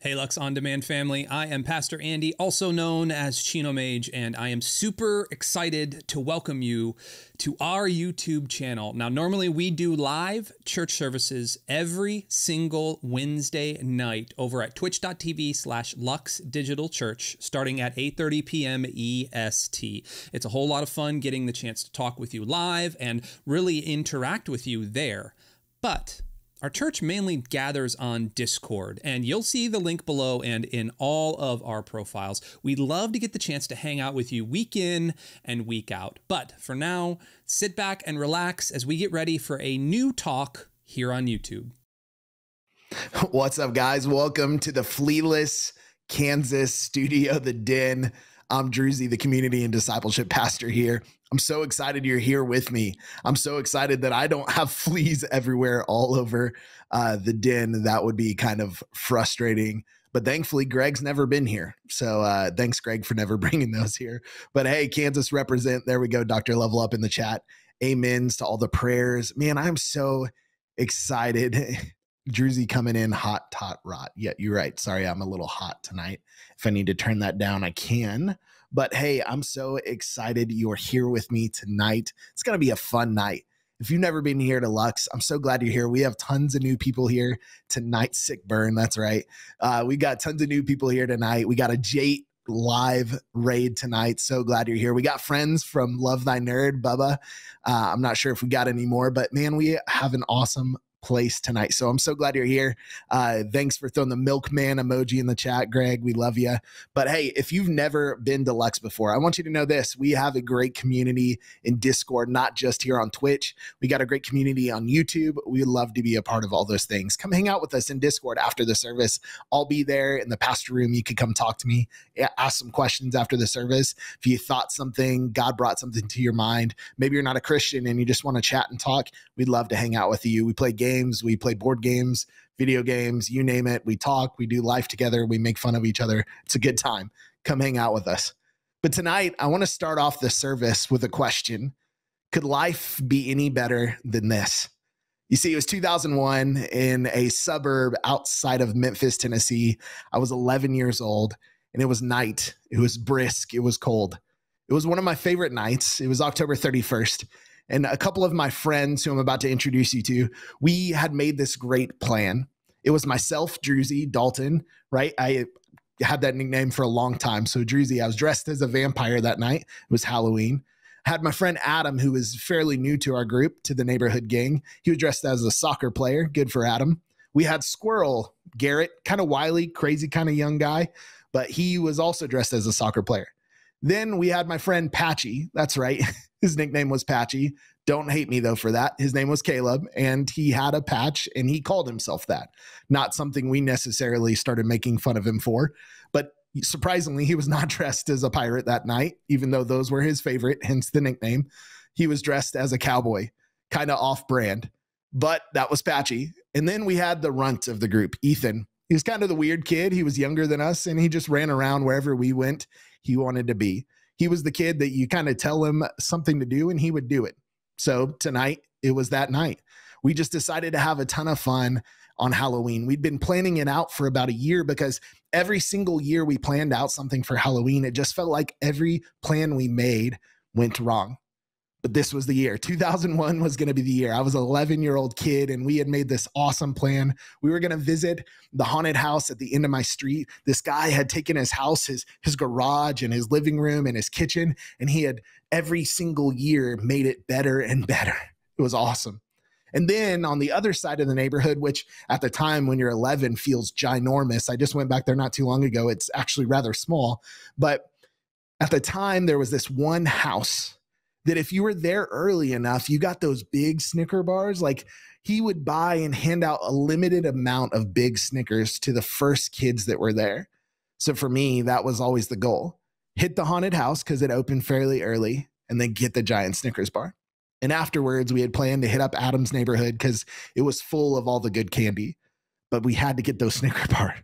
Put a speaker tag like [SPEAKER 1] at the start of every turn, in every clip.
[SPEAKER 1] Hey, Lux On Demand family. I am Pastor Andy, also known as Chino Mage, and I am super excited to welcome you to our YouTube channel. Now, normally we do live church services every single Wednesday night over at twitch.tv slash Lux Digital Church, starting at 8.30 p.m. EST. It's a whole lot of fun getting the chance to talk with you live and really interact with you there. But our church mainly gathers on Discord, and you'll see the link below and in all of our profiles. We'd love to get the chance to hang out with you week in and week out. But for now, sit back and relax as we get ready for a new talk here on YouTube.
[SPEAKER 2] What's up, guys? Welcome to the Flealess Kansas studio, The Den. I'm Druzy, the community and discipleship pastor here. I'm so excited you're here with me. I'm so excited that I don't have fleas everywhere all over uh, the den. That would be kind of frustrating. But thankfully, Greg's never been here. So uh, thanks, Greg, for never bringing those here. But hey, Kansas represent. There we go. Dr. Level Up in the chat. Amens to all the prayers. Man, I'm so excited. Druzy coming in hot, tot, rot. Yeah, you're right. Sorry, I'm a little hot tonight. If I need to turn that down, I can. But hey, I'm so excited you're here with me tonight. It's going to be a fun night. If you've never been here to Lux, I'm so glad you're here. We have tons of new people here tonight. Sick burn, that's right. Uh, we got tons of new people here tonight. We got a Jate live raid tonight. So glad you're here. We got friends from Love Thy Nerd, Bubba. Uh, I'm not sure if we got any more, but man, we have an awesome place tonight. So I'm so glad you're here. Uh, thanks for throwing the milkman emoji in the chat, Greg. We love you. But hey, if you've never been to Lux before, I want you to know this. We have a great community in Discord, not just here on Twitch. We got a great community on YouTube. We love to be a part of all those things. Come hang out with us in Discord after the service. I'll be there in the pastor room. You could come talk to me, ask some questions after the service. If you thought something, God brought something to your mind, maybe you're not a Christian and you just want to chat and talk, we'd love to hang out with you. We play games games, we play board games, video games, you name it. We talk, we do life together, we make fun of each other. It's a good time. Come hang out with us. But tonight, I want to start off the service with a question Could life be any better than this? You see, it was 2001 in a suburb outside of Memphis, Tennessee. I was 11 years old and it was night. It was brisk. It was cold. It was one of my favorite nights. It was October 31st and a couple of my friends who I'm about to introduce you to, we had made this great plan. It was myself, Druzy, Dalton, right? I had that nickname for a long time. So Druzy, I was dressed as a vampire that night. It was Halloween. I had my friend Adam, who was fairly new to our group, to the neighborhood gang. He was dressed as a soccer player. Good for Adam. We had Squirrel, Garrett, kind of wily, crazy kind of young guy, but he was also dressed as a soccer player. Then we had my friend Patchy. That's right. His nickname was Patchy. Don't hate me though for that. His name was Caleb, and he had a patch and he called himself that. Not something we necessarily started making fun of him for, but surprisingly, he was not dressed as a pirate that night, even though those were his favorite, hence the nickname. He was dressed as a cowboy, kind of off brand, but that was Patchy. And then we had the runt of the group, Ethan. He was kind of the weird kid. He was younger than us and he just ran around wherever we went. He wanted to be he was the kid that you kind of tell him something to do and he would do it. So tonight, it was that night. We just decided to have a ton of fun on Halloween. We'd been planning it out for about a year because every single year we planned out something for Halloween, it just felt like every plan we made went wrong but this was the year 2001 was going to be the year i was an 11 year old kid and we had made this awesome plan we were going to visit the haunted house at the end of my street this guy had taken his house his his garage and his living room and his kitchen and he had every single year made it better and better it was awesome and then on the other side of the neighborhood, which at the time when you're 11 feels ginormous, I just went back there not too long ago. It's actually rather small. But at the time, there was this one house that if you were there early enough, you got those big Snicker bars. Like he would buy and hand out a limited amount of big Snickers to the first kids that were there. So for me, that was always the goal hit the haunted house because it opened fairly early and then get the giant Snickers bar. And afterwards, we had planned to hit up Adam's neighborhood because it was full of all the good candy, but we had to get those Snicker bar.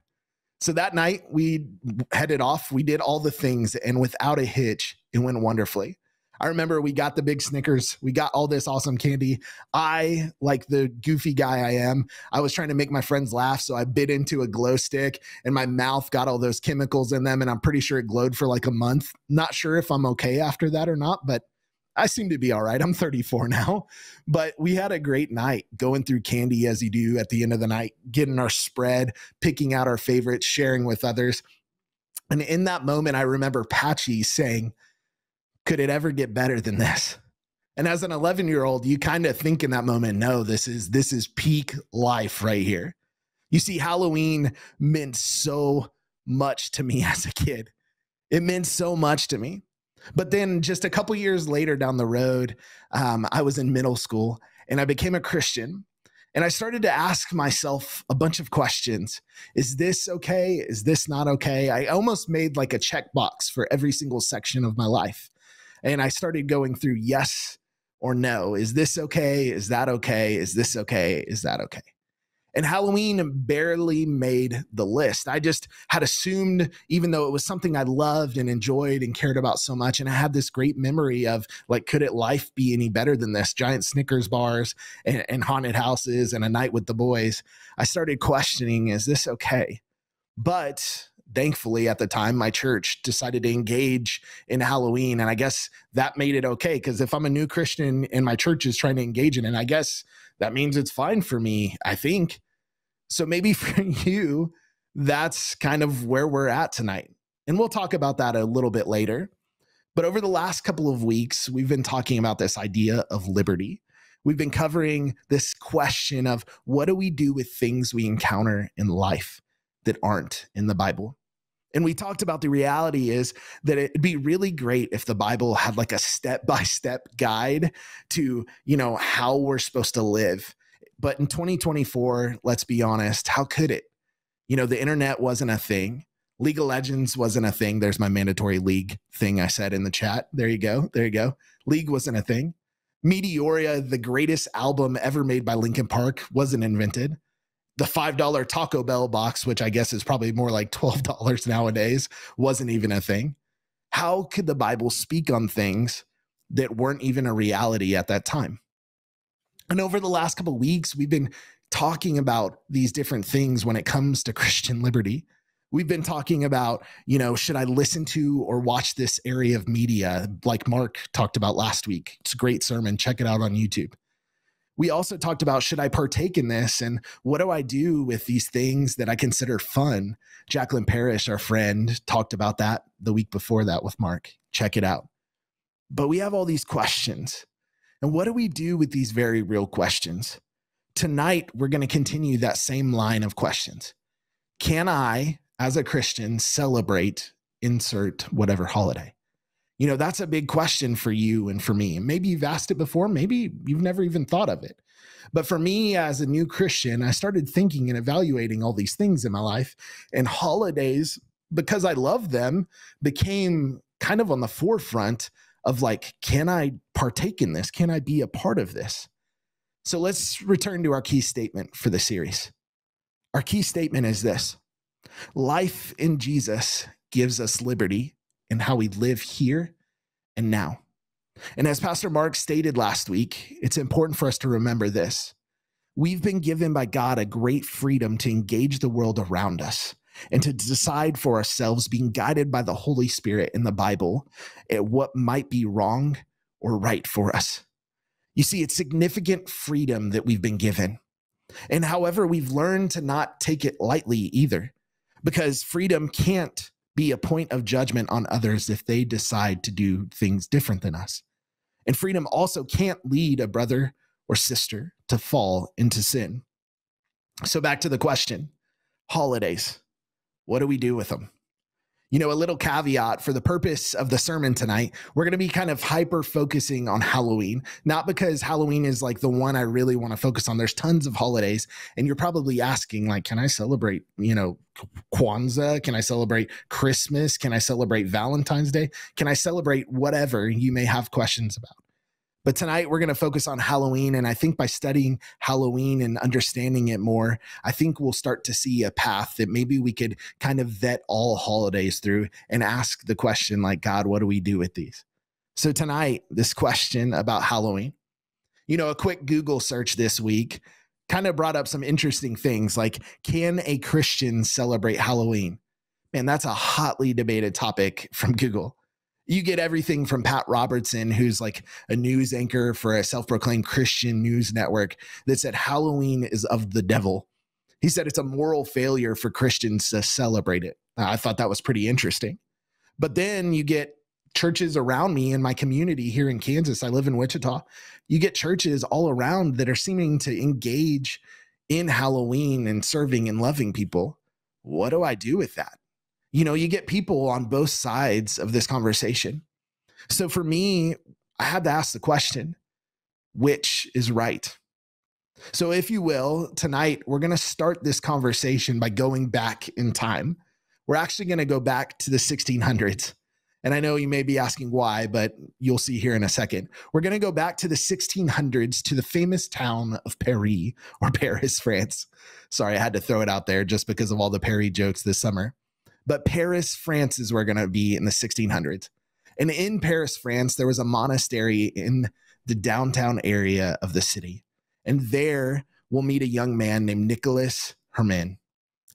[SPEAKER 2] So that night, we headed off. We did all the things, and without a hitch, it went wonderfully. I remember we got the big Snickers. We got all this awesome candy. I, like the goofy guy I am, I was trying to make my friends laugh. So I bit into a glow stick and my mouth got all those chemicals in them. And I'm pretty sure it glowed for like a month. Not sure if I'm okay after that or not, but I seem to be all right. I'm 34 now, but we had a great night going through candy as you do at the end of the night, getting our spread, picking out our favorites, sharing with others. And in that moment, I remember Patchy saying, Could it ever get better than this? And as an 11 year old, you kind of think in that moment, no, this is this is peak life right here. You see, Halloween meant so much to me as a kid. It meant so much to me. But then just a couple years later down the road, um, I was in middle school and I became a Christian. And I started to ask myself a bunch of questions. Is this okay? Is this not okay? I almost made like a checkbox for every single section of my life. And I started going through yes or no. Is this okay? Is that okay? Is this okay? Is that okay? and Halloween barely made the list. I just had assumed, even though it was something I loved and enjoyed and cared about so much, and I had this great memory of like, could it life be any better than this? Giant Snickers bars and, and haunted houses and a night with the boys. I started questioning, is this okay? But thankfully at the time my church decided to engage in halloween and i guess that made it okay because if i'm a new christian and my church is trying to engage in it i guess that means it's fine for me i think so maybe for you, that's kind of where we're at tonight. And we'll talk about that a little bit later. But over the last couple of weeks, we've been talking about this idea of liberty. We've been covering this question of what do we do with things we encounter in life that aren't in the Bible? And we talked about the reality is that it'd be really great if the Bible had like a step by step guide to, you know, how we're supposed to live but in 2024, let's be honest, how could it? You know, the internet wasn't a thing. League of Legends wasn't a thing. There's my mandatory league thing I said in the chat. There you go. There you go. League wasn't a thing. Meteora, the greatest album ever made by Linkin Park, wasn't invented. The $5 Taco Bell box, which I guess is probably more like $12 nowadays, wasn't even a thing. How could the Bible speak on things that weren't even a reality at that time? And over the last couple weeks, we've been talking about these different things when it comes to Christian liberty. We've been talking about, you know, should I listen to or watch this area of media like Mark talked about last week? It's a great sermon. Check it out on YouTube. We also talked about should I partake in this and what do I do with these things that I consider fun? Jacqueline Parrish, our friend, talked about that the week before that with Mark. Check it out. But we have all these questions and what do we do with these very real questions? Tonight, we're going to continue that same line of questions. Can I, as a Christian, celebrate, insert whatever holiday? You know, that's a big question for you and for me. Maybe you've asked it before, maybe you've never even thought of it. But for me, as a new Christian, I started thinking and evaluating all these things in my life. And holidays, because I love them, became kind of on the forefront of like, can I partake in this? Can I be a part of this? So let's return to our key statement for the series. Our key statement is this life in Jesus gives us liberty in how we live here and now. And as Pastor Mark stated last week, it's important for us to remember this. We've been given by God a great freedom to engage the world around us and to decide for ourselves, being guided by the Holy Spirit in the Bible, at what might be wrong or right for us. You see, it's significant freedom that we've been given. And however, we've learned to not take it lightly either, because freedom can't be a point of judgment on others if they decide to do things different than us. And freedom also can't lead a brother or sister to fall into sin. So, back to the question holidays. What do we do with them? You know, a little caveat for the purpose of the sermon tonight, we're going to be kind of hyper focusing on Halloween, not because Halloween is like the one I really want to focus on. There's tons of holidays, and you're probably asking, like, can I celebrate, you know, Kwanzaa? Can I celebrate Christmas? Can I celebrate Valentine's Day? Can I celebrate whatever you may have questions about? But tonight we're going to focus on Halloween. And I think by studying Halloween and understanding it more, I think we'll start to see a path that maybe we could kind of vet all holidays through and ask the question, like, God, what do we do with these? So, tonight, this question about Halloween, you know, a quick Google search this week kind of brought up some interesting things like can a Christian celebrate Halloween? Man, that's a hotly debated topic from Google. You get everything from Pat Robertson, who's like a news anchor for a self proclaimed Christian news network, that said Halloween is of the devil. He said it's a moral failure for Christians to celebrate it. I thought that was pretty interesting. But then you get churches around me in my community here in Kansas. I live in Wichita. You get churches all around that are seeming to engage in Halloween and serving and loving people. What do I do with that? You know, you get people on both sides of this conversation. So for me, I had to ask the question which is right? So, if you will, tonight we're going to start this conversation by going back in time. We're actually going to go back to the 1600s. And I know you may be asking why, but you'll see here in a second. We're going to go back to the 1600s to the famous town of Paris or Paris, France. Sorry, I had to throw it out there just because of all the Paris jokes this summer. But Paris, France is where we're going to be in the 1600s. And in Paris, France, there was a monastery in the downtown area of the city. And there we'll meet a young man named Nicholas Herman.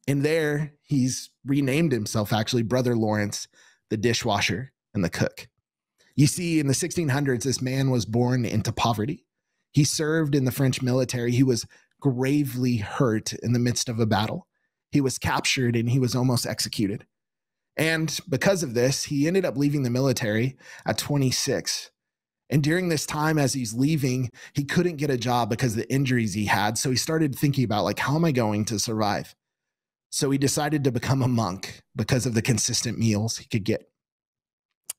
[SPEAKER 2] And there he's renamed himself actually Brother Lawrence the dishwasher, and the cook. You see, in the 1600s, this man was born into poverty. He served in the French military. He was gravely hurt in the midst of a battle. He was captured and he was almost executed. And because of this, he ended up leaving the military at 26. And during this time, as he's leaving, he couldn't get a job because of the injuries he had. So he started thinking about, like, how am I going to survive? So he decided to become a monk because of the consistent meals he could get.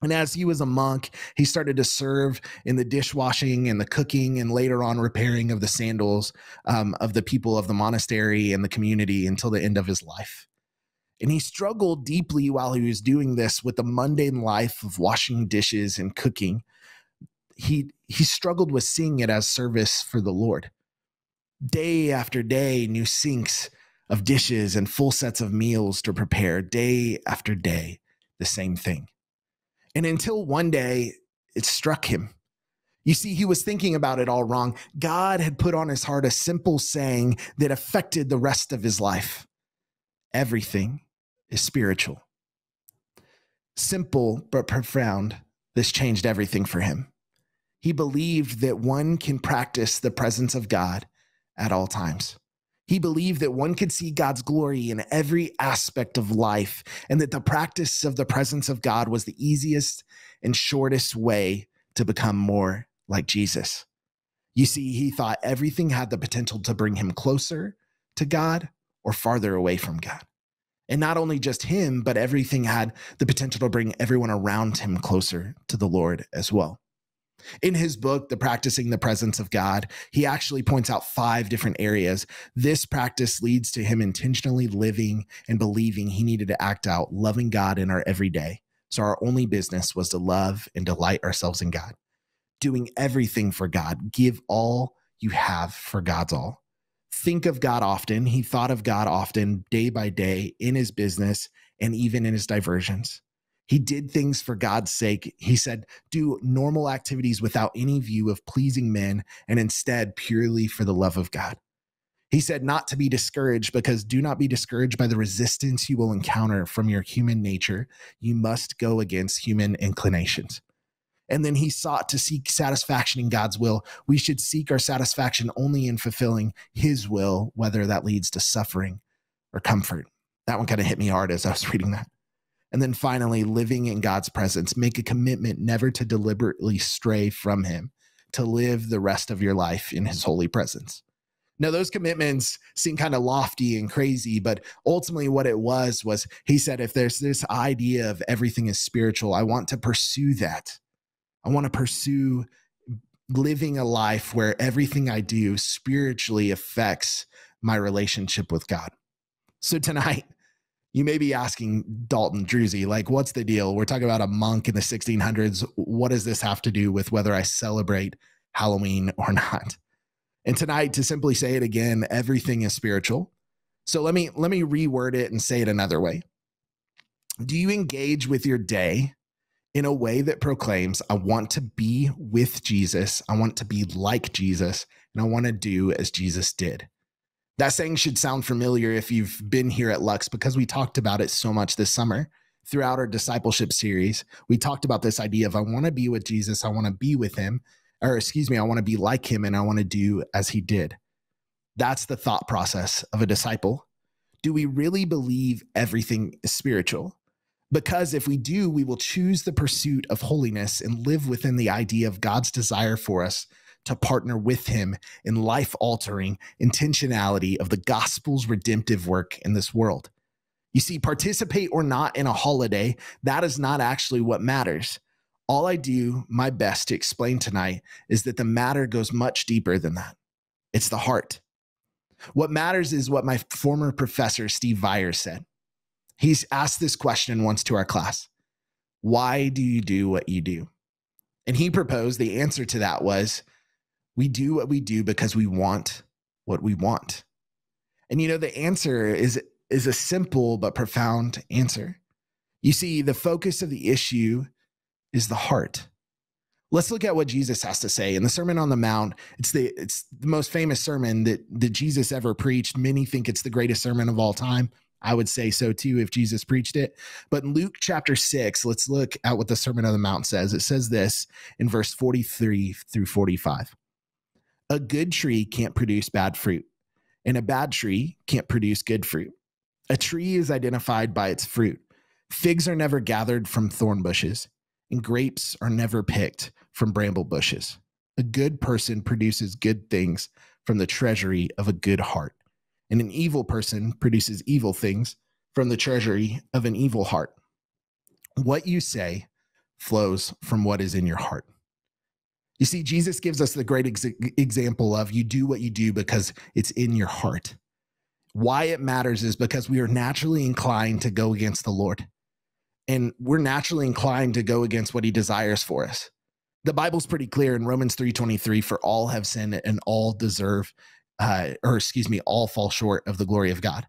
[SPEAKER 2] And as he was a monk, he started to serve in the dishwashing and the cooking and later on repairing of the sandals um, of the people of the monastery and the community until the end of his life. And he struggled deeply while he was doing this with the mundane life of washing dishes and cooking. He, he struggled with seeing it as service for the Lord. Day after day, new sinks of dishes and full sets of meals to prepare day after day, the same thing. And until one day it struck him. You see, he was thinking about it all wrong. God had put on his heart a simple saying that affected the rest of his life everything is spiritual. Simple but profound, this changed everything for him. He believed that one can practice the presence of God at all times. He believed that one could see God's glory in every aspect of life and that the practice of the presence of God was the easiest and shortest way to become more like Jesus. You see, he thought everything had the potential to bring him closer to God or farther away from God. And not only just him, but everything had the potential to bring everyone around him closer to the Lord as well. In his book, The Practicing the Presence of God, he actually points out five different areas. This practice leads to him intentionally living and believing he needed to act out loving God in our everyday. So our only business was to love and delight ourselves in God, doing everything for God. Give all you have for God's all. Think of God often. He thought of God often, day by day, in his business and even in his diversions. He did things for God's sake. He said, do normal activities without any view of pleasing men and instead purely for the love of God. He said, not to be discouraged because do not be discouraged by the resistance you will encounter from your human nature. You must go against human inclinations. And then he sought to seek satisfaction in God's will. We should seek our satisfaction only in fulfilling his will, whether that leads to suffering or comfort. That one kind of hit me hard as I was reading that. And then finally, living in God's presence. Make a commitment never to deliberately stray from Him, to live the rest of your life in His holy presence. Now, those commitments seem kind of lofty and crazy, but ultimately, what it was was he said, if there's this idea of everything is spiritual, I want to pursue that. I want to pursue living a life where everything I do spiritually affects my relationship with God. So, tonight, you may be asking Dalton Druzy, like, what's the deal? We're talking about a monk in the 1600s. What does this have to do with whether I celebrate Halloween or not? And tonight, to simply say it again, everything is spiritual. So let me let me reword it and say it another way. Do you engage with your day in a way that proclaims, I want to be with Jesus, I want to be like Jesus, and I want to do as Jesus did. That saying should sound familiar if you've been here at Lux because we talked about it so much this summer throughout our discipleship series. We talked about this idea of I want to be with Jesus, I want to be with him, or excuse me, I want to be like him and I want to do as he did. That's the thought process of a disciple. Do we really believe everything is spiritual? Because if we do, we will choose the pursuit of holiness and live within the idea of God's desire for us to partner with Him in life altering intentionality of the gospel's redemptive work in this world. You see, participate or not in a holiday, that is not actually what matters. All I do my best to explain tonight is that the matter goes much deeper than that. It's the heart. What matters is what my former professor, Steve Vier, said. He's asked this question once to our class Why do you do what you do? And he proposed the answer to that was we do what we do because we want what we want. And you know, the answer is, is a simple but profound answer. You see, the focus of the issue is the heart. Let's look at what Jesus has to say in the Sermon on the Mount. It's the it's the most famous sermon that that Jesus ever preached. Many think it's the greatest sermon of all time. I would say so too if Jesus preached it. But in Luke chapter 6, let's look at what the Sermon on the Mount says. It says this in verse 43 through 45. A good tree can't produce bad fruit, and a bad tree can't produce good fruit. A tree is identified by its fruit. Figs are never gathered from thorn bushes, and grapes are never picked from bramble bushes. A good person produces good things from the treasury of a good heart and an evil person produces evil things from the treasury of an evil heart. What you say flows from what is in your heart. You see, Jesus gives us the great ex- example of you do what you do because it's in your heart. Why it matters is because we are naturally inclined to go against the Lord. And we're naturally inclined to go against what he desires for us. The Bible's pretty clear in Romans 3:23 for all have sinned and all deserve uh, or excuse me, all fall short of the glory of God.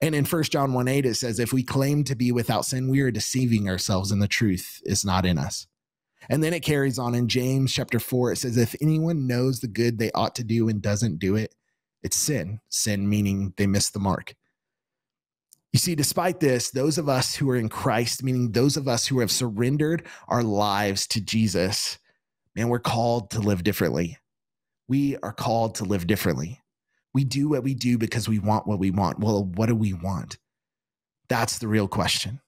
[SPEAKER 2] And in First John 1 8, it says, If we claim to be without sin, we are deceiving ourselves and the truth is not in us. And then it carries on in James chapter 4, it says, If anyone knows the good they ought to do and doesn't do it, it's sin. Sin meaning they miss the mark. You see, despite this, those of us who are in Christ, meaning those of us who have surrendered our lives to Jesus, man, we're called to live differently we are called to live differently. We do what we do because we want what we want. Well, what do we want? That's the real question.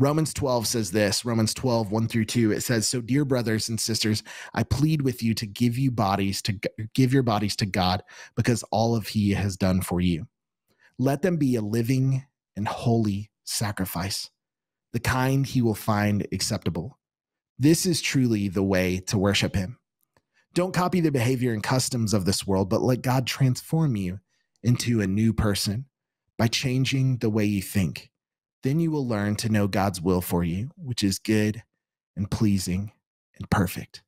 [SPEAKER 2] Romans 12 says this Romans 12, 1 through 2. It says, So, dear brothers and sisters, I plead with you to give you bodies to give your bodies to God because all of He has done for you. Let them be a living and holy sacrifice, the kind He will find acceptable. This is truly the way to worship Him. Don't copy the behavior and customs of this world, but let God transform you into a new person by changing the way you think. Then you will learn to know God's will for you, which is good and pleasing and perfect.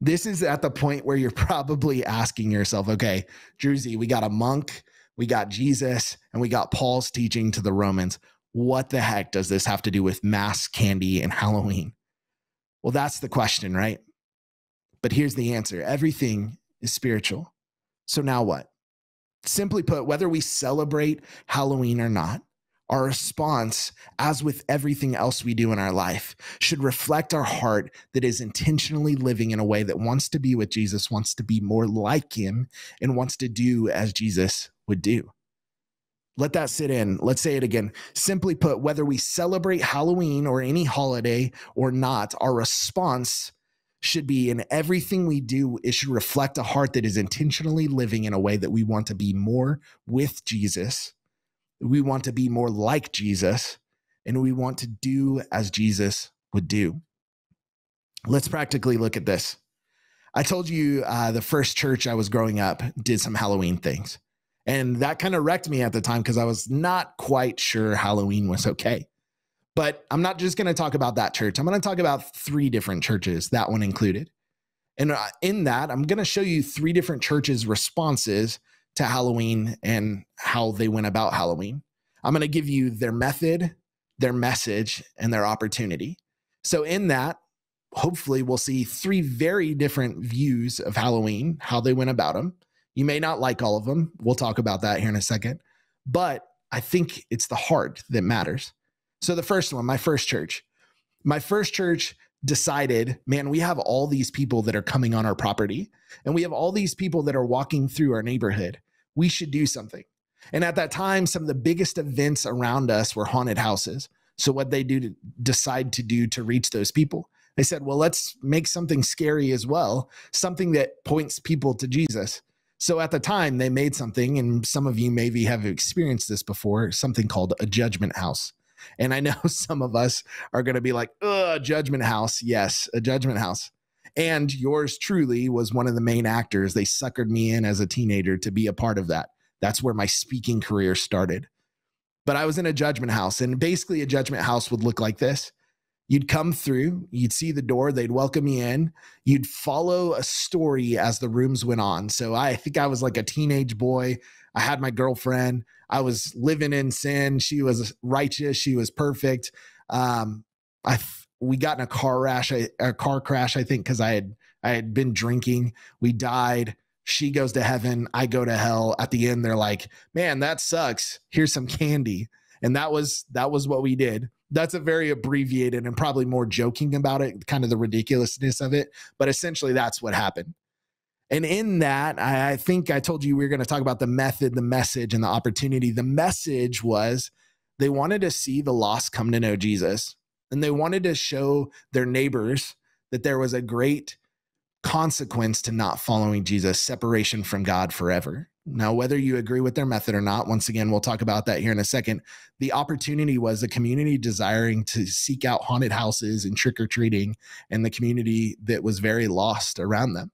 [SPEAKER 2] This is at the point where you're probably asking yourself, okay, Druzy, we got a monk, we got Jesus, and we got Paul's teaching to the Romans. What the heck does this have to do with mass candy and Halloween? Well, that's the question, right? But here's the answer everything is spiritual. So now what? Simply put, whether we celebrate Halloween or not, our response, as with everything else we do in our life, should reflect our heart that is intentionally living in a way that wants to be with Jesus, wants to be more like him, and wants to do as Jesus would do. Let that sit in. Let's say it again. Simply put, whether we celebrate Halloween or any holiday or not, our response should be in everything we do, it should reflect a heart that is intentionally living in a way that we want to be more with Jesus. We want to be more like Jesus, and we want to do as Jesus would do. Let's practically look at this. I told you uh, the first church I was growing up did some Halloween things. And that kind of wrecked me at the time because I was not quite sure Halloween was okay. But I'm not just going to talk about that church. I'm going to talk about three different churches, that one included. And uh, in that, I'm going to show you three different churches' responses to Halloween and how they went about Halloween. I'm going to give you their method, their message, and their opportunity. So, in that, hopefully, we'll see three very different views of Halloween, how they went about them. You may not like all of them. We'll talk about that here in a second. But I think it's the heart that matters. So, the first one, my first church, my first church decided, man, we have all these people that are coming on our property and we have all these people that are walking through our neighborhood. We should do something. And at that time, some of the biggest events around us were haunted houses. So, what they do to decide to do to reach those people, they said, well, let's make something scary as well, something that points people to Jesus. So, at the time, they made something, and some of you maybe have experienced this before something called a judgment house. And I know some of us are going to be like, ugh, Judgment House. Yes, a Judgment House. And yours truly was one of the main actors. They suckered me in as a teenager to be a part of that. That's where my speaking career started. But I was in a judgment house, and basically, a judgment house would look like this. You'd come through, you'd see the door, they'd welcome you in. You'd follow a story as the rooms went on. So I think I was like a teenage boy. I had my girlfriend. I was living in sin. She was righteous. She was perfect. Um, I we got in a car crash, a car crash, I think, because I had I had been drinking. We died. She goes to heaven. I go to hell. At the end, they're like, "Man, that sucks. Here's some candy." And that was that was what we did. That's a very abbreviated and probably more joking about it, kind of the ridiculousness of it. But essentially, that's what happened. And in that, I, I think I told you we were going to talk about the method, the message, and the opportunity. The message was they wanted to see the lost come to know Jesus, and they wanted to show their neighbors that there was a great consequence to not following Jesus, separation from God forever. Now, whether you agree with their method or not, once again, we'll talk about that here in a second. The opportunity was the community desiring to seek out haunted houses and trick or treating, and the community that was very lost around them.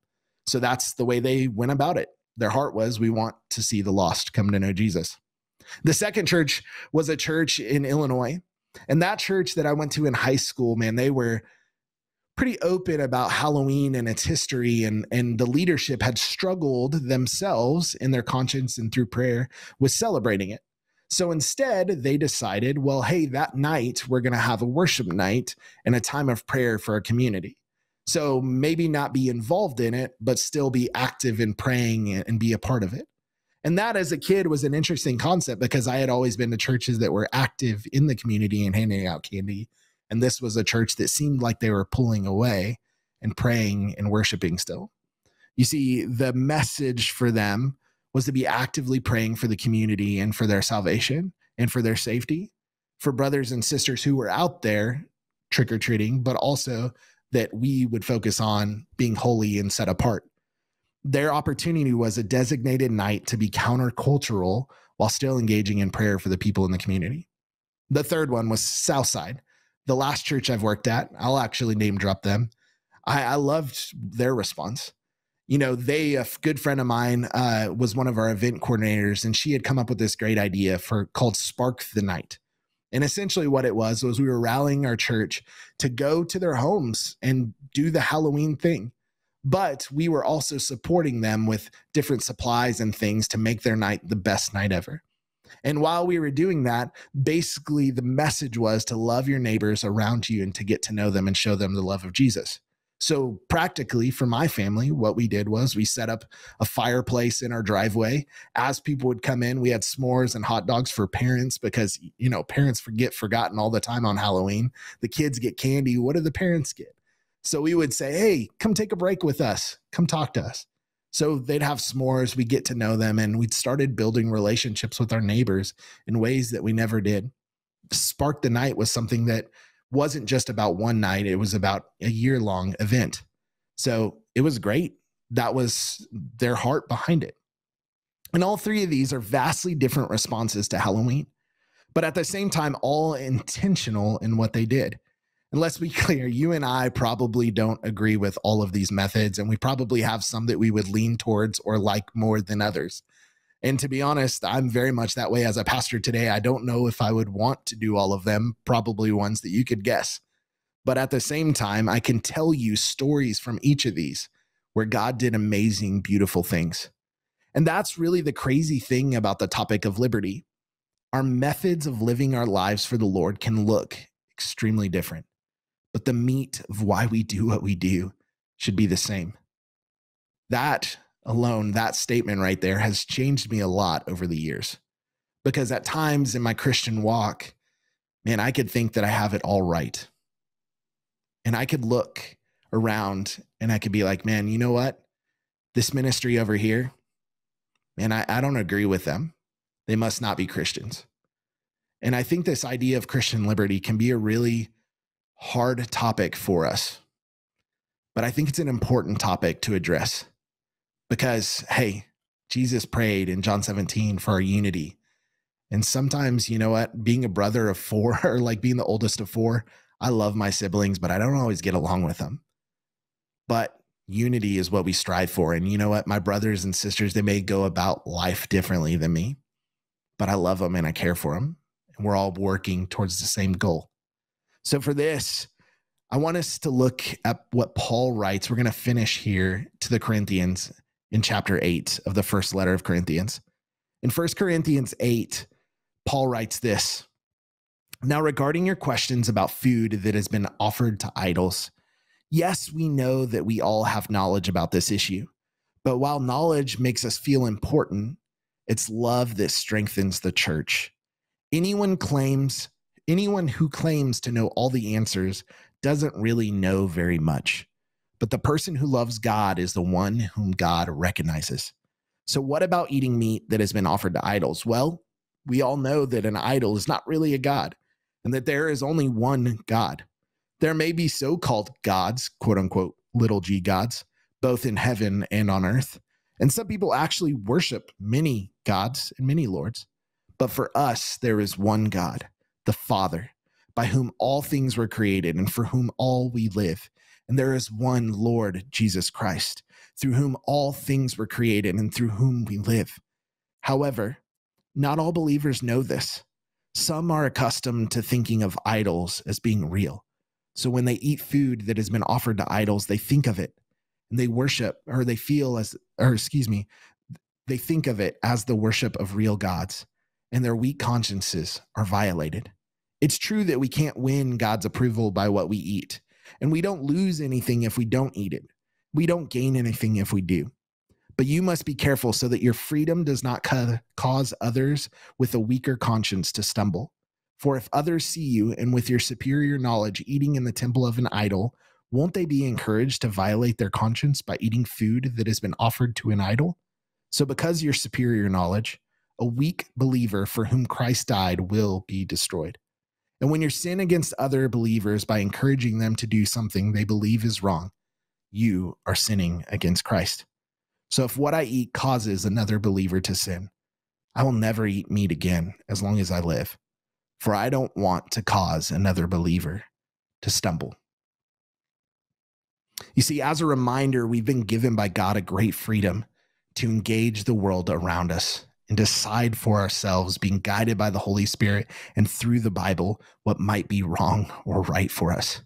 [SPEAKER 2] So that's the way they went about it. Their heart was, we want to see the lost come to know Jesus. The second church was a church in Illinois. And that church that I went to in high school, man, they were pretty open about Halloween and its history and and the leadership had struggled themselves in their conscience and through prayer with celebrating it. So instead, they decided, well, hey, that night we're going to have a worship night and a time of prayer for our community. So maybe not be involved in it, but still be active in praying and be a part of it. And that as a kid was an interesting concept because I had always been to churches that were active in the community and handing out candy. And this was a church that seemed like they were pulling away and praying and worshiping still. You see, the message for them was to be actively praying for the community and for their salvation and for their safety, for brothers and sisters who were out there trick or treating, but also that we would focus on being holy and set apart. Their opportunity was a designated night to be countercultural while still engaging in prayer for the people in the community. The third one was Southside, the last church I've worked at. I'll actually name drop them. I, I loved their response. You know, they, a good friend of mine, uh, was one of our event coordinators, and she had come up with this great idea for called Spark the Night. And essentially, what it was was we were rallying our church to go to their homes and do the Halloween thing. But we were also supporting them with different supplies and things to make their night the best night ever. And while we were doing that, basically the message was to love your neighbors around you and to get to know them and show them the love of Jesus. So, practically for my family, what we did was we set up a fireplace in our driveway. As people would come in, we had s'mores and hot dogs for parents because, you know, parents forget forgotten all the time on Halloween. The kids get candy. What do the parents get? So, we would say, hey, come take a break with us, come talk to us. So, they'd have s'mores, we get to know them, and we'd started building relationships with our neighbors in ways that we never did. Spark the Night was something that wasn't just about one night, it was about a year long event. So it was great. That was their heart behind it. And all three of these are vastly different responses to Halloween, but at the same time, all intentional in what they did. And let's be clear, you and I probably don't agree with all of these methods, and we probably have some that we would lean towards or like more than others. And to be honest, I'm very much that way as a pastor today. I don't know if I would want to do all of them, probably ones that you could guess. But at the same time, I can tell you stories from each of these where God did amazing, beautiful things. And that's really the crazy thing about the topic of liberty. Our methods of living our lives for the Lord can look extremely different. But the meat of why we do what we do should be the same. That alone, that statement right there has changed me a lot over the years. Because at times in my Christian walk, man, I could think that I have it all right. And I could look around and I could be like, man, you know what? This ministry over here, man, I, I don't agree with them. They must not be Christians. And I think this idea of Christian liberty can be a really hard topic for us. But I think it's an important topic to address because, hey, Jesus prayed in John 17 for our unity. And sometimes, you know what, being a brother of four or like being the oldest of four, I love my siblings, but I don't always get along with them. But unity is what we strive for. And you know what, my brothers and sisters, they may go about life differently than me, but I love them and I care for them. And we're all working towards the same goal. So for this, I want us to look at what Paul writes. We're going to finish here to the Corinthians in chapter 8 of the first letter of Corinthians. In 1 Corinthians 8, Paul writes this Now, regarding your questions about food that has been offered to idols, yes, we know that we all have knowledge about this issue. But while knowledge makes us feel important, it's love that strengthens the church. Anyone claims anyone who claims to know all the answers doesn't really know very much. But the person who loves God is the one whom God recognizes. So, what about eating meat that has been offered to idols? Well, we all know that an idol is not really a God and that there is only one God. There may be so called gods, quote unquote, little g gods, both in heaven and on earth. And some people actually worship many gods and many lords. But for us, there is one God, the Father, by whom all things were created and for whom all we live. And there is one Lord, Jesus Christ, through whom all things were created and through whom we live. However, not all believers know this. Some are accustomed to thinking of idols as being real. So when they eat food that has been offered to idols, they think of it and they worship or they feel as, or excuse me, they think of it as the worship of real gods and their weak consciences are violated. It's true that we can't win God's approval by what we eat, and we don't lose anything if we don't eat it. We don't gain anything if we do. But you must be careful so that your freedom does not ca- cause others with a weaker conscience to stumble. For if others see you and with your superior knowledge eating in the temple of an idol, won't they be encouraged to violate their conscience by eating food that has been offered to an idol? So, because your superior knowledge, a weak believer for whom Christ died will be destroyed. And when you sin against other believers by encouraging them to do something they believe is wrong, you are sinning against Christ. So if what I eat causes another believer to sin, I will never eat meat again as long as I live, for I don't want to cause another believer to stumble. You see, as a reminder, we've been given by God a great freedom to engage the world around us and decide for ourselves, being guided by the Holy Spirit and through the Bible, what might be wrong or right for us.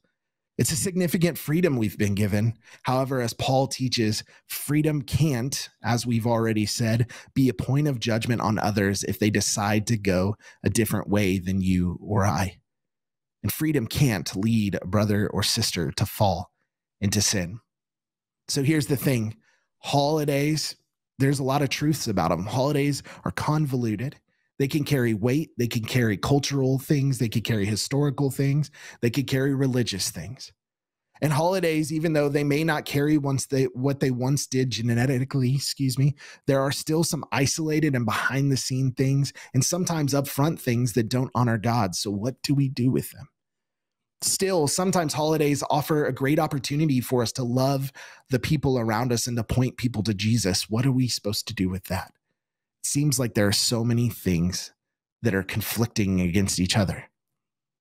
[SPEAKER 2] It's a significant freedom we've been given. However, as Paul teaches, freedom can't, as we've already said, be a point of judgment on others if they decide to go a different way than you or I. And freedom can't lead a brother or sister to fall into sin. So here's the thing holidays there's a lot of truths about them. Holidays are convoluted. They can carry weight, they can carry cultural things, they can carry historical things, they can carry religious things. And holidays, even though they may not carry once they what they once did genetically, excuse me, there are still some isolated and behind the scene things and sometimes upfront things that don't honor God. So what do we do with them? Still sometimes holidays offer a great opportunity for us to love the people around us and to point people to Jesus. What are we supposed to do with that? It seems like there are so many things that are conflicting against each other.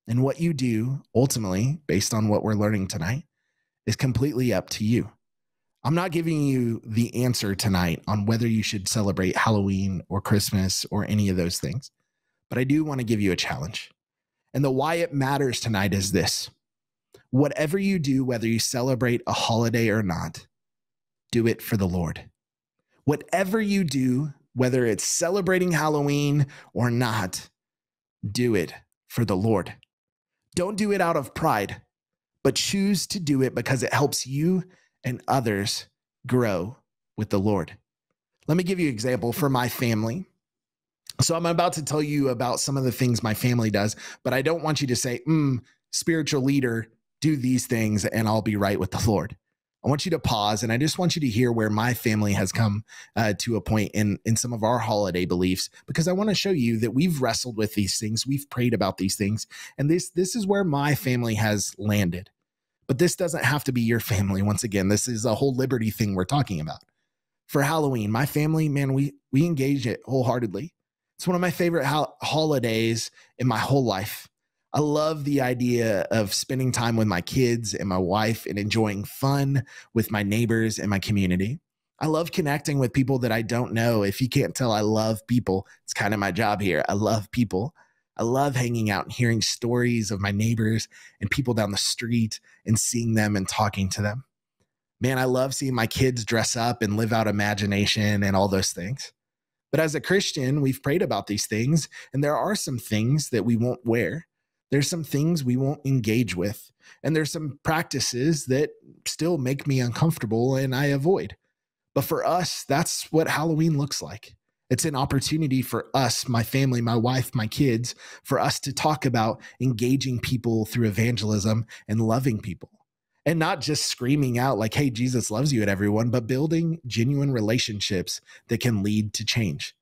[SPEAKER 2] And what you do ultimately, based on what we're learning tonight, is completely up to you. I'm not giving you the answer tonight on whether you should celebrate Halloween or Christmas or any of those things, but I do want to give you a challenge. And the why it matters tonight is this whatever you do, whether you celebrate a holiday or not, do it for the Lord. Whatever you do, whether it's celebrating Halloween or not, do it for the Lord. Don't do it out of pride, but choose to do it because it helps you and others grow with the Lord. Let me give you an example for my family. So I'm about to tell you about some of the things my family does, but I don't want you to say, mm, spiritual leader, do these things and I'll be right with the Lord. I want you to pause and I just want you to hear where my family has come uh, to a point in in some of our holiday beliefs because I want to show you that we've wrestled with these things, we've prayed about these things, and this this is where my family has landed. But this doesn't have to be your family. Once again, this is a whole liberty thing we're talking about. For Halloween, my family, man, we we engage it wholeheartedly. It's one of my favorite ho- holidays in my whole life. I love the idea of spending time with my kids and my wife and enjoying fun with my neighbors and my community. I love connecting with people that I don't know. If you can't tell, I love people. It's kind of my job here. I love people. I love hanging out and hearing stories of my neighbors and people down the street and seeing them and talking to them. Man, I love seeing my kids dress up and live out imagination and all those things. But as a Christian, we've prayed about these things, and there are some things that we won't wear. There's some things we won't engage with. And there's some practices that still make me uncomfortable and I avoid. But for us, that's what Halloween looks like. It's an opportunity for us, my family, my wife, my kids, for us to talk about engaging people through evangelism and loving people. And not just screaming out like, hey, Jesus loves you at everyone, but building genuine relationships that can lead to change.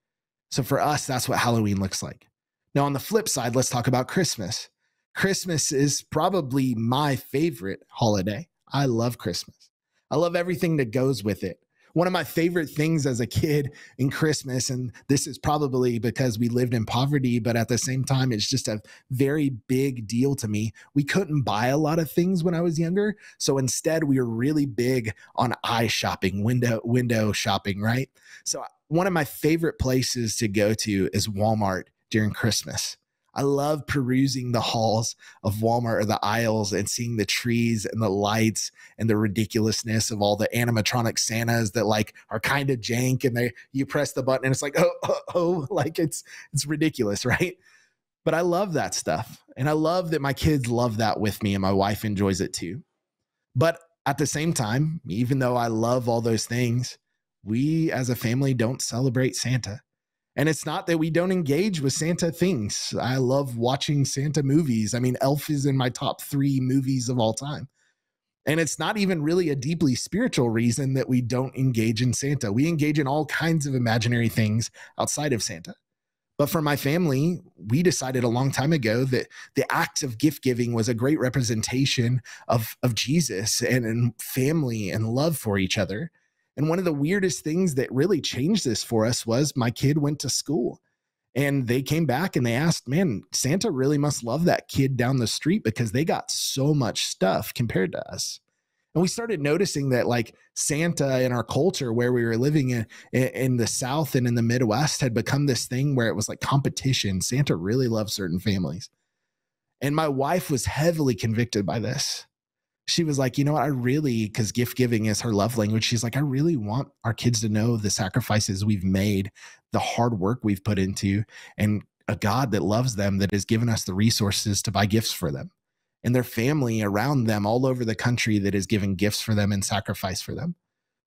[SPEAKER 2] So for us, that's what Halloween looks like. Now, on the flip side, let's talk about Christmas. Christmas is probably my favorite holiday. I love Christmas. I love everything that goes with it. One of my favorite things as a kid in Christmas, and this is probably because we lived in poverty, but at the same time, it's just a very big deal to me. We couldn't buy a lot of things when I was younger. So instead, we were really big on eye shopping, window, window shopping, right? So one of my favorite places to go to is Walmart during Christmas. I love perusing the halls of Walmart or the aisles and seeing the trees and the lights and the ridiculousness of all the animatronic Santas that like are kind of jank and they you press the button and it's like oh, oh oh like it's it's ridiculous, right? But I love that stuff. And I love that my kids love that with me and my wife enjoys it too. But at the same time, even though I love all those things, we as a family don't celebrate Santa. And it's not that we don't engage with Santa things. I love watching Santa movies. I mean, Elf is in my top three movies of all time. And it's not even really a deeply spiritual reason that we don't engage in Santa. We engage in all kinds of imaginary things outside of Santa. But for my family, we decided a long time ago that the act of gift giving was a great representation of, of Jesus and, and family and love for each other. And one of the weirdest things that really changed this for us was my kid went to school and they came back and they asked, man, Santa really must love that kid down the street because they got so much stuff compared to us. And we started noticing that like Santa in our culture where we were living in, in the South and in the Midwest had become this thing where it was like competition. Santa really loved certain families. And my wife was heavily convicted by this she was like, you know what? I really, because gift giving is her love language. She's like, I really want our kids to know the sacrifices we've made, the hard work we've put into, and a God that loves them, that has given us the resources to buy gifts for them and their family around them all over the country that is giving gifts for them and sacrifice for them.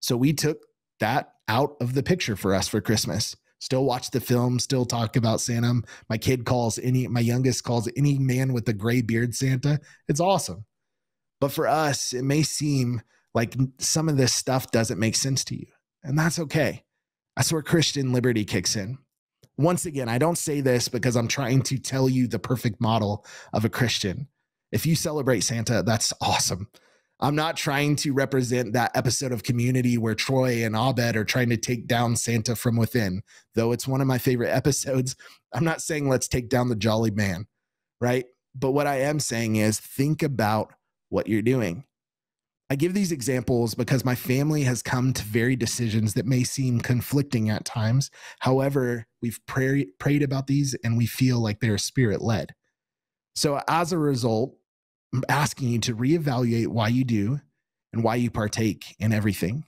[SPEAKER 2] So we took that out of the picture for us for Christmas. Still watch the film, still talk about Santa. My kid calls any, my youngest calls any man with a gray beard Santa. It's awesome. But for us, it may seem like some of this stuff doesn't make sense to you. And that's okay. That's where Christian liberty kicks in. Once again, I don't say this because I'm trying to tell you the perfect model of a Christian. If you celebrate Santa, that's awesome. I'm not trying to represent that episode of community where Troy and Abed are trying to take down Santa from within, though it's one of my favorite episodes. I'm not saying let's take down the jolly man, right? But what I am saying is think about what you're doing. I give these examples because my family has come to very decisions that may seem conflicting at times. However, we've pray, prayed about these and we feel like they're spirit led. So, as a result, I'm asking you to reevaluate why you do and why you partake in everything.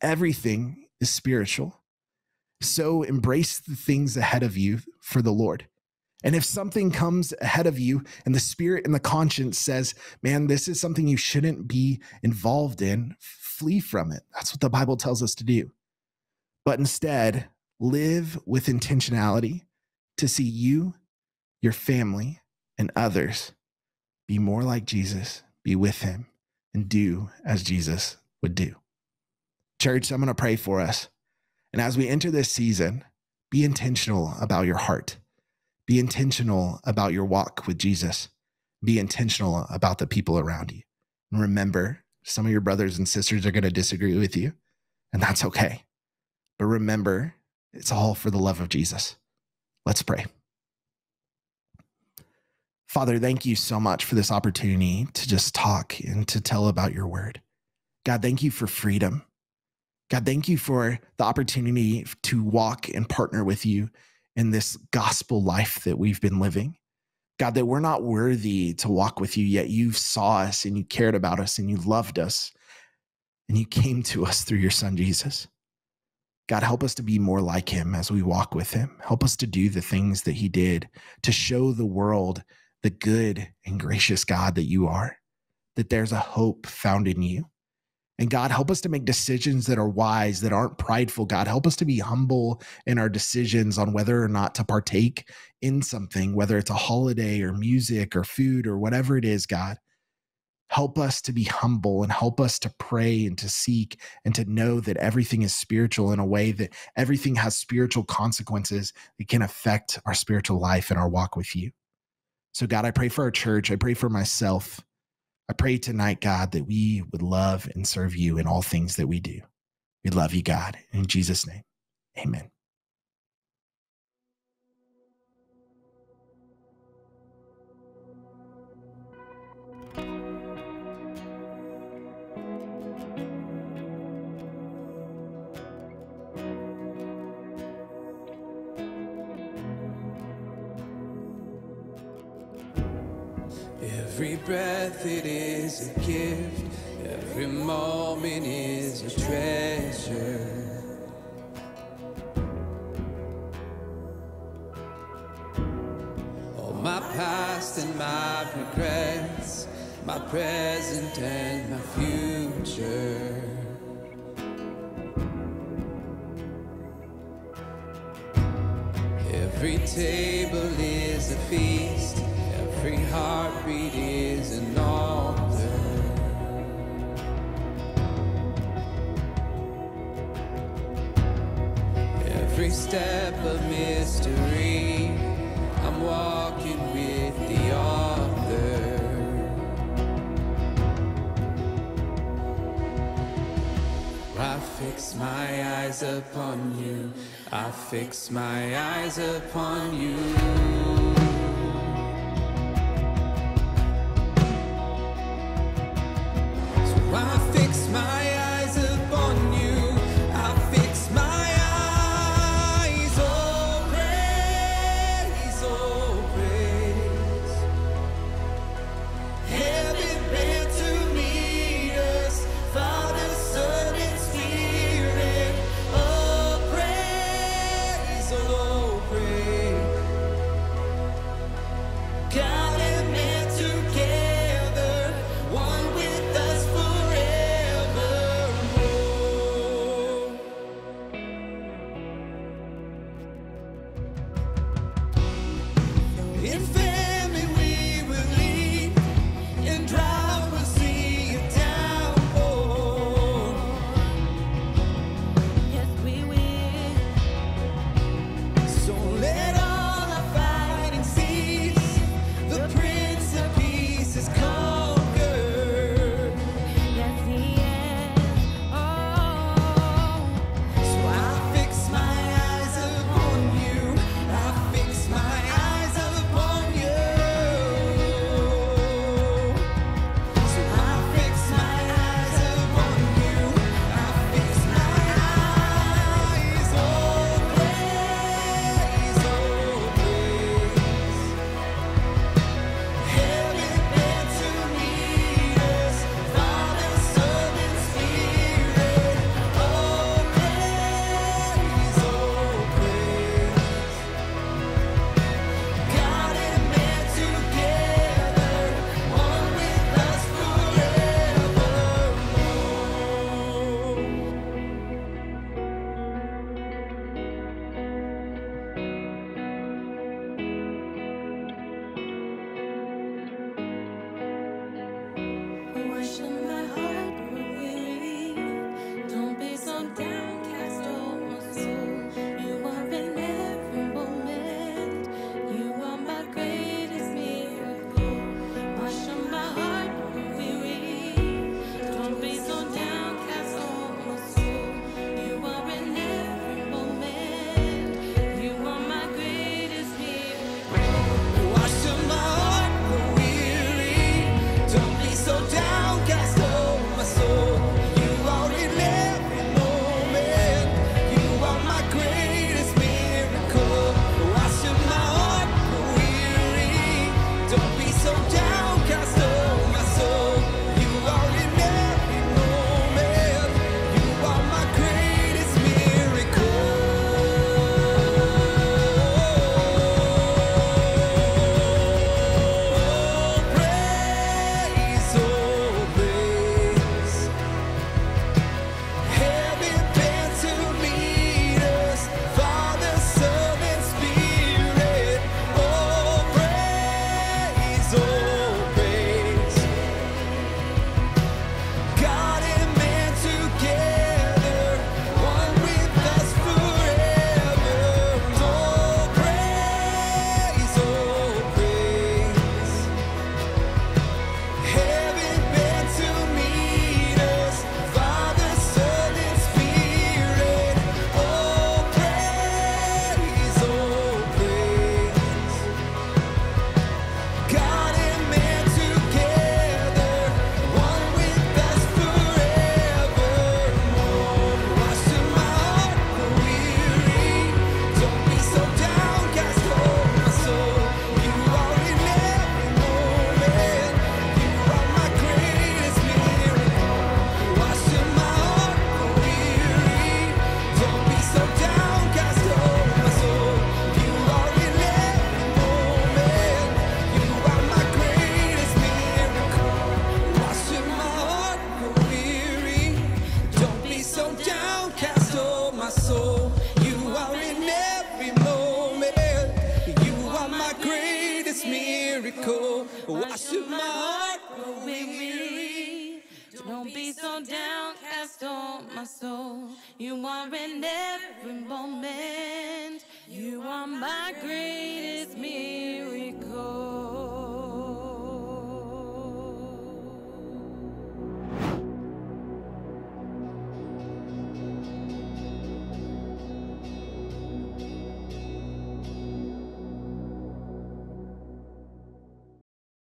[SPEAKER 2] Everything is spiritual. So, embrace the things ahead of you for the Lord. And if something comes ahead of you and the spirit and the conscience says, man, this is something you shouldn't be involved in, flee from it. That's what the Bible tells us to do. But instead, live with intentionality to see you, your family, and others be more like Jesus, be with him, and do as Jesus would do. Church, I'm going to pray for us. And as we enter this season, be intentional about your heart be intentional about your walk with Jesus. Be intentional about the people around you. And remember, some of your brothers and sisters are going to disagree with you, and that's okay. But remember, it's all for the love of Jesus. Let's pray. Father, thank you so much for this opportunity to just talk and to tell about your word. God, thank you for freedom. God, thank you for the opportunity to walk and partner with you in this gospel life that we've been living. God, that we're not worthy to walk with you, yet you saw us and you cared about us and you loved us and you came to us through your son, Jesus. God, help us to be more like him as we walk with him. Help us to do the things that he did to show the world the good and gracious God that you are, that there's a hope found in you. And God, help us to make decisions that are wise, that aren't prideful. God, help us to be humble in our decisions on whether or not to partake in something, whether it's a holiday or music or food or whatever it is, God. Help us to be humble and help us to pray and to seek and to know that everything is spiritual in a way that everything has spiritual consequences that can affect our spiritual life and our walk with you. So, God, I pray for our church. I pray for myself. I pray tonight, God, that we would love and serve you in all things that we do. We love you, God. In Jesus' name, amen.
[SPEAKER 3] Breath it is a gift, every moment is a treasure. All my past and my regrets, my present and my future. Every table is a feast Every heartbeat is an altar. Every step a mystery. I'm walking with the author. I fix my eyes upon you. I fix my eyes upon you.